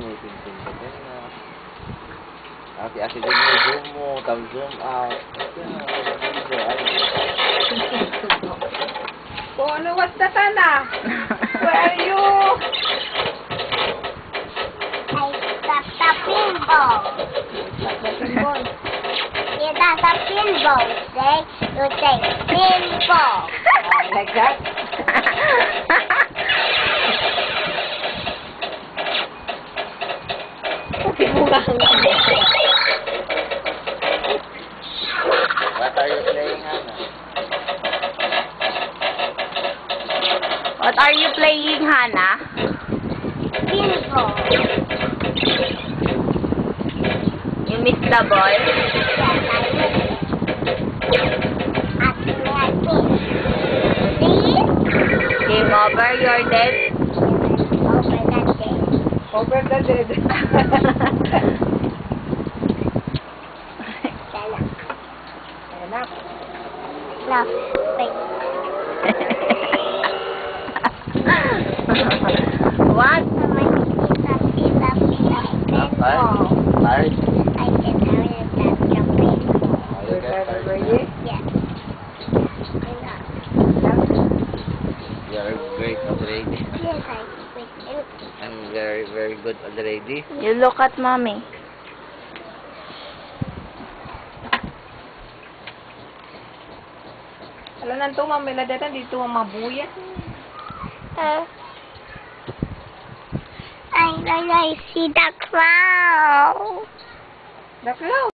nhiều chương trình của đến ờ, à thì à thì dùng zoom mô tầm zoom out Bono, what's that, Anna? Where are you? I got the pinball. You got pinball, say. You say pinball. Like that? What are you playing, Hana? What are you playing, Hana? Pinball. You miss the ball? Game over, you're dead? Over the dead. Dala. Anak. Love. Wait. what? Pinball. Tired? I can tell you that the pinball. Oh, you We're. You are great already. Yes, I And very, very good already. You look at mommy. Alam na ito, mamila datan dito ang mabuya. Uh, I, I, I see the cloud. The cloud.